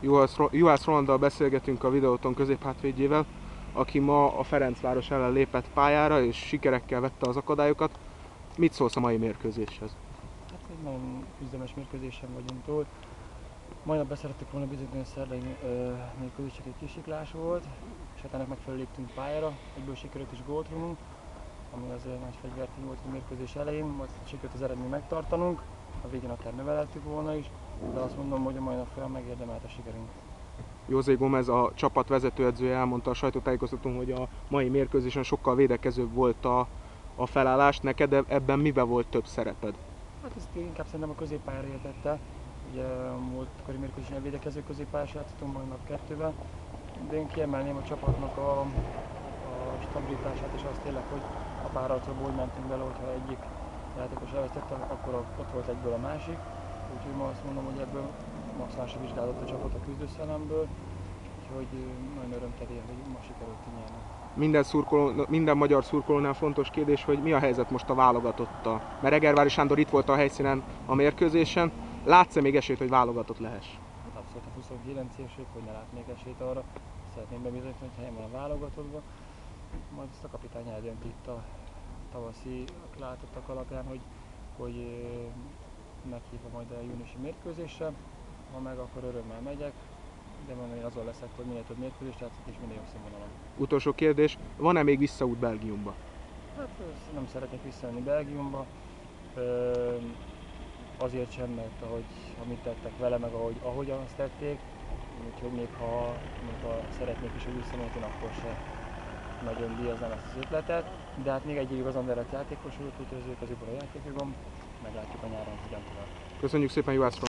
Juhász Ro- Juhász Rolanddal beszélgetünk a videóton középhátvédjével, aki ma a Ferencváros ellen lépett pályára és sikerekkel vette az akadályokat. Mit szólsz a mai mérkőzéshez? Hát egy nagyon üzlemes mérkőzésen vagyunk túl. Majdnem beszerettük volna bizonyos ö, mérkőzés, csak egy kisiklás volt, és hát ennek megfelelően léptünk pályára. Egyből sikerült is gólt rúgnunk, ami azért nagy fegyvertény volt a mérkőzés elején, majd sikerült az eredményt megtartanunk. A végén akár növelhettük volna is, de azt mondom, hogy a mai nap folyamán megérdemelt a sikerünk. José Gomez, a csapat vezetőedzője elmondta a sajtótájékoztatón, hogy a mai mérkőzésen sokkal védekezőbb volt a, a felállás. Neked eb- ebben miben volt több szereped? Hát ezt inkább szerintem a középpályára értette. Ugye a múltkori mérkőzésen védekező középpályás játszottunk, majd nap kettőben. De én kiemelném a csapatnak a, a stabilitását, és azt tényleg, hogy a párharcokból úgy mentünk bele, hogyha egyik játékos elvesztette, akkor a- ott volt egyből a másik. Úgyhogy ma azt mondom, hogy ebből maximálisan vizsgálódott a csapat a küzdőszellemből. Úgyhogy nagyon örömteli, hogy ma sikerült nyerni. Minden, szurkoló, minden magyar szurkolónál fontos kérdés, hogy mi a helyzet most a válogatottal. Mert Egervári Sándor itt volt a helyszínen a mérkőzésen. Látsz-e még esélyt, hogy válogatott lehess? Hát abszolút a 29 évesek, hogy ne látnék esélyt arra. Szeretném bebizonyítani, hogy helyen van a válogatottban. Majd ezt a kapitány eldönti itt a tavaszi látottak alapján, hogy, hogy meghívva majd a júniusi mérkőzésre. Ha meg, akkor örömmel megyek. De mondom, én azon leszek, hogy minél több mérkőzést játszok és minél jobb színvonalon. Utolsó kérdés, van-e még visszaút Belgiumba? Hát nem szeretnék visszajönni Belgiumba. Azért sem, mert ahogy, amit tettek vele, meg ahogy, ahogyan azt tették, úgyhogy még ha, még ha szeretnék is, hogy visszamenjen, akkor se nagyon díjaznám ezt az ötletet. De hát még egy évig az Anderlecht játékos volt, úgyhogy az ő közül a játékjogom. Meglátjuk a nyáron, hogyan. Köszönjük szépen Juhász.